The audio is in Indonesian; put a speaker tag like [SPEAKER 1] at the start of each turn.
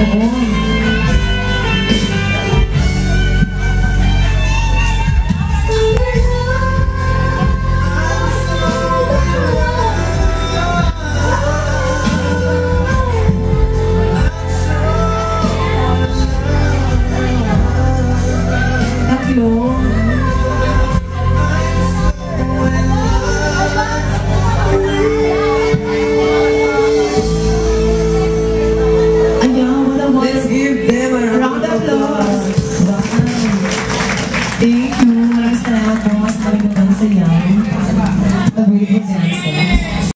[SPEAKER 1] Ayan,